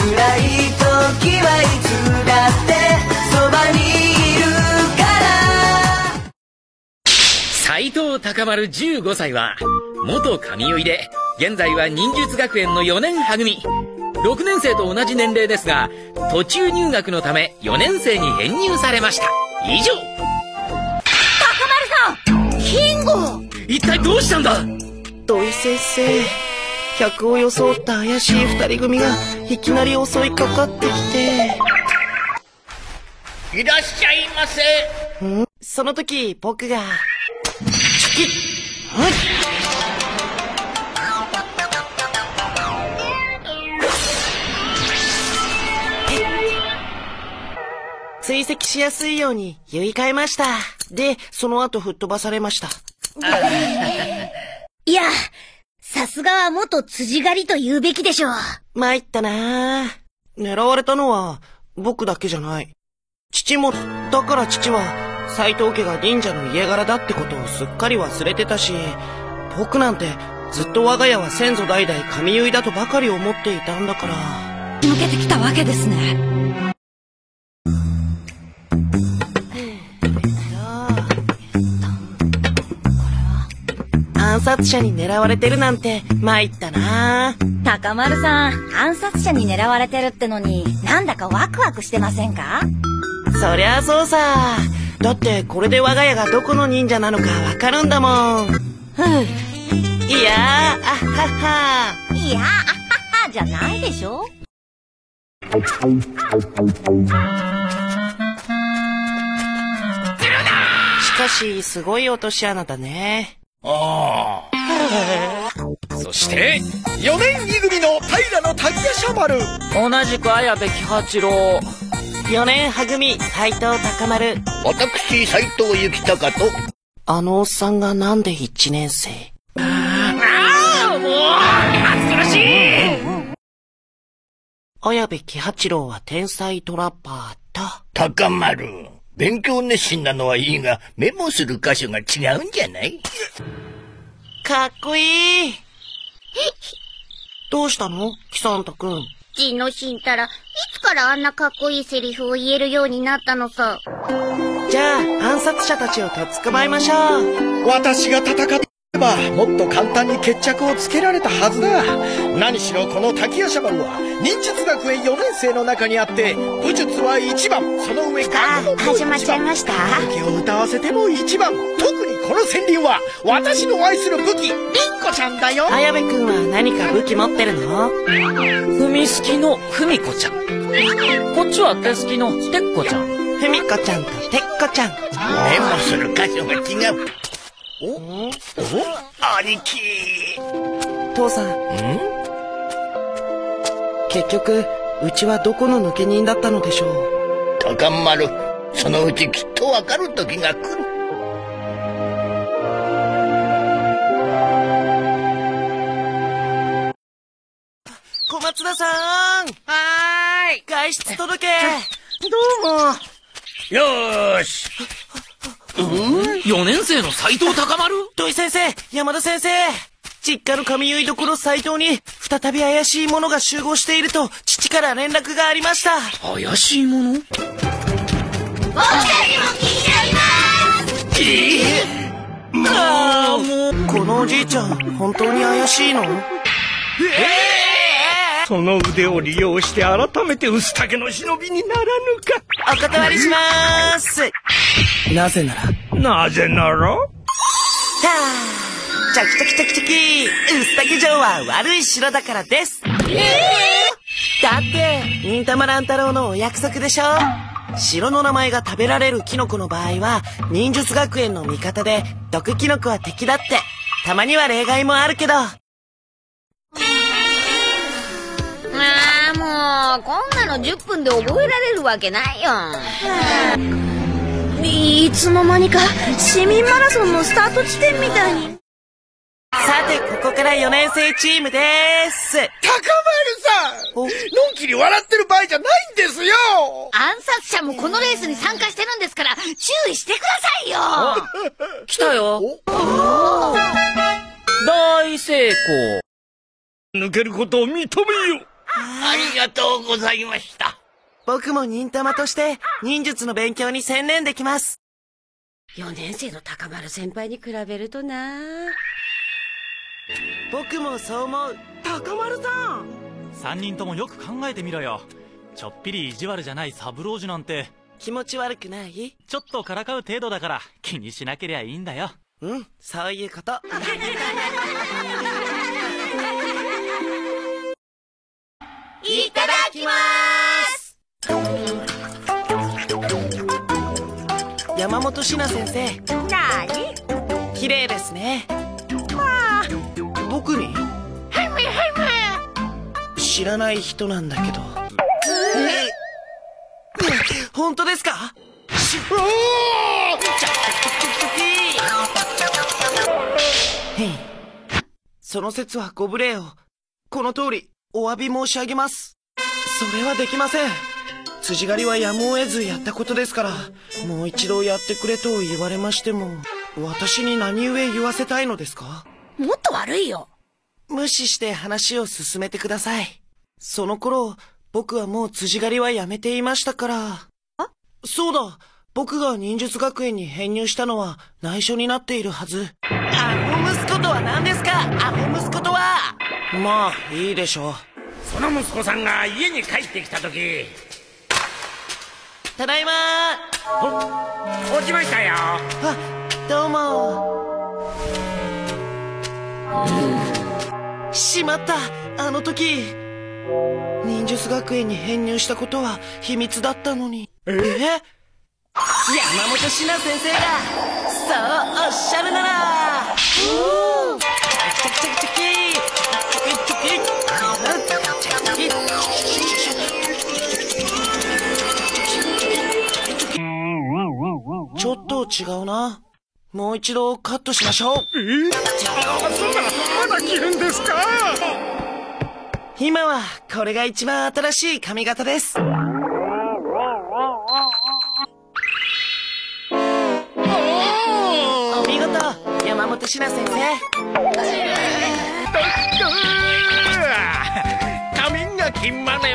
辛い時はいつだってそばにいるから。斎藤高丸15歳は元神結で現在は忍術学園の4年は組。6年生と同じ年齢ですが途中入学のため4年生に編入されました。以上。高丸さん金吾。一体どうしたんだ？土井先生客を装った怪しい二人組がいきなり襲いかかってきて。いらっしゃいませ。ん？その時僕がチキッ。はい追跡しやすいように言い換えました。で、その後吹っ飛ばされました。いや、さすがは元辻狩りと言うべきでしょう。参ったな狙われたのは僕だけじゃない。父も、だから父は斎藤家が忍者の家柄だってことをすっかり忘れてたし、僕なんてずっと我が家は先祖代々神結いだとばかり思っていたんだから。抜けてきたわけですね。暗殺者に狙われてるなんて参ったな。高丸さん暗殺者に狙われてるってのになんだかワクワクしてませんか？そりゃそうさ。だってこれで我が家がどこの忍者なのかわかるんだもん。ふう。いやあっはっは。いやあっはっはじゃないでしょ？しかしすごい落とし穴だねああ。そして、4年2組の平野滝夜叉丸。同じく綾部喜八郎。4年は組斎藤高丸。私斎藤幸隆と。あのおっさんがなんで1年生？ああもう恥ずかしい綾部喜八郎は天才トラッパーだ。高丸。勉強熱心なのはいいが、メモする箇所が違うんじゃない？かっこいい。どうしたの？キサンタくん。ジのしんたら、いつからあんなかっこいいセリフを言えるようになったのさ。じゃあ、暗殺者たちをとっ捕まえましょう。私が戦ってばもっと簡単に決着をつけられたはずだ。何しろこの滝夜叉丸は忍術学園4年生の中にあって武術は1番その上学問も始まっちゃいました。武器を歌わせても1番。特にこの戦輪は私の愛する武器凛子ちゃんだよ。綾部君は何か武器持ってるの？踏好きの文子ちゃん。こっちは手好きのてっこちゃん。文子ちゃんとてっこちゃん。メモする箇所が違うおお兄貴父さん結局うちはどこの抜け人だったのでしょう高丸そのうちきっとわかる時が来る小松田さんはーい外出届けどうもよーしうん ?4 年生の斎藤高丸？土井先生山田先生。実家の髪結いどころ斎藤に再び怪しい者が集合していると父から連絡がありました。怪しい者僕たちも気になります。ええー、ああもう。このおじいちゃん本当に怪しいの？ええー、その腕を利用して改めて薄竹の忍びにならぬか。お断りします。なぜならなぜなら？はあチャキチャキチャキチャキ。薄竹城は悪い城だからです。ええー、だって忍たま乱太郎のお約束でしょ？城の名前が食べられるキノコの場合は忍術学園の味方で毒キノコは敵だって。たまには例外もあるけど。ああもうこんなの10分で覚えられるわけないよいつの間にか市民マラソンのスタート地点みたいに。さてここから4年生チームです。高丸さんのんきに笑ってる場合じゃないんですよ。暗殺者もこのレースに参加してるんですから注意してくださいよ。来たよ。大成功。抜けることを認めよありがとうございました。僕も忍たまとして忍術の勉強に専念できます。4年生の高丸先輩に比べるとな。僕もそう思う。高丸さん！3人ともよく考えてみろよ。ちょっぴり意地悪じゃない三郎次なんて。気持ち悪くない？ちょっとからかう程度だから気にしなけりゃいいんだよ。うん、そういうこと。いただきます山本シナ先生。なに綺麗ですね。まあ。僕に？はいはいはい知らない人なんだけど。え？本当ですか？しちょちょちょちょちょへいその説はご無礼を。この通り、お詫び申し上げます。それはできません。辻狩りはやむを得ずやったことですから、もう一度やってくれと言われましても、私に何故言わせたいのですか？もっと悪いよ無視して話を進めてください。その頃、僕はもう辻狩りはやめていましたから。あ？そうだ僕が忍術学園に編入したのは内緒になっているはず。アホ息子とは何ですか？アホ息子とは？まあ、いいでしょう。その息子さんが家に帰ってきた時、ただいま落ちましたよ。あ、どうもしまった。あの時忍術学園に編入したことは秘密だったのに。え？山本シナ先生がそうおっしゃるなら。チャキチャキ。チャキチャキ。チャキチャキと違うな。もう一度カットしましょう。まだ着るんですか？今はこれが一番新しい髪型です。お見事山本シナ先生。仮面が金まね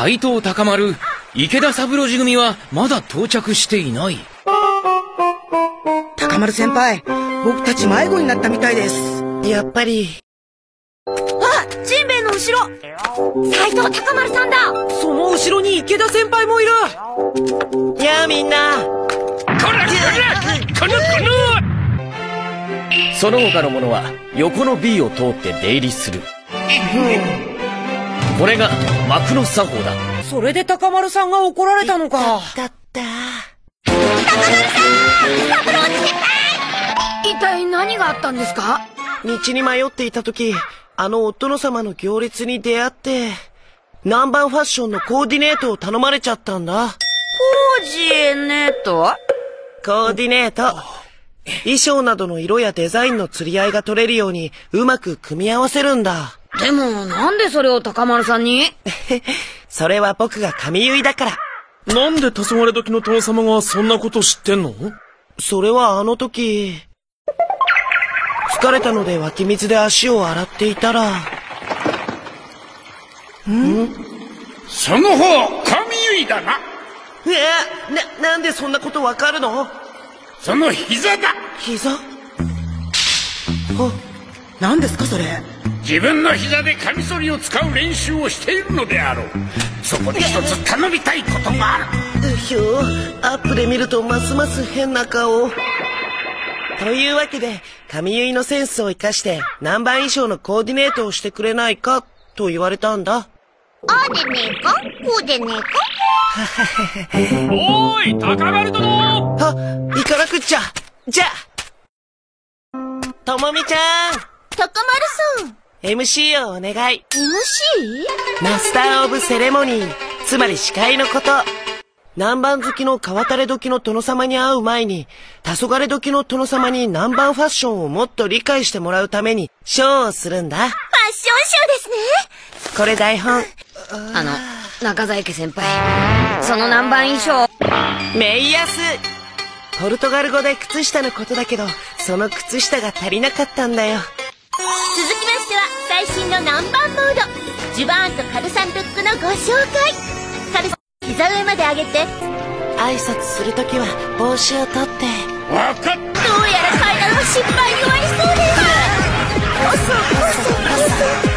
斎藤高丸、池田三郎次組はまだ到着していない。高丸先輩、僕たち迷子になったみたいです。やっぱり、あジンベエの後ろ。斎藤高丸さんだ。その後ろに池田先輩もいる。やあみんな。その他の者は横の B を通って出入りする。これが幕の作法だ。それで高丸さんが怒られたのか。だった。一体何があったんですか？道に迷っていた時、あのお殿様の行列に出会って、南蛮ファッションのコーディネートを頼まれちゃったんだ。コージエネット？コーディネート。衣装などの色やデザインの釣り合いが取れるようにうまく組み合わせるんだ。でも、なんでそれを高丸さんに？それは僕が髪結いだから。なんで黄昏時の殿様がそんなこと知ってんの？それはあの時、疲れたので湧き水で足を洗っていたら、その方、髪結いだな。えな、なんでそんなことわかるの？その膝だ。膝？あ、何ですかそれ？自分の膝でカミソリを使う練習をしているのであろう。そこで一つ頼みたいことがある。うひょアップで見るとますます変な顔。というわけで、髪結いのセンスを活かして、南蛮衣装のコーディネートをしてくれないか、と言われたんだ。あーでねえかこうでねえかおーい高丸殿あ、行かなくっちゃ。じゃあともみちゃん高丸さん !MC をお願い。MC? マスター・オブ・セレモニー、つまり司会のこと。南蛮好きの川垂れ時の殿様に会う前に、黄昏時の殿様に南蛮ファッションをもっと理解してもらうために、ショーをするんだ。ファッションショーですねこれ台本。あの、中在家先輩。その南蛮衣装、メイヤスポルトガル語で靴下のことだけど、その靴下が足りなかったんだよ。続きは、最新の南蛮モード。ジュバーンとカルサンルックのご紹介。カルサン、膝上まで上げて。挨拶するときは帽子を取って。わかったどうやら階段は失敗に終わりそうです。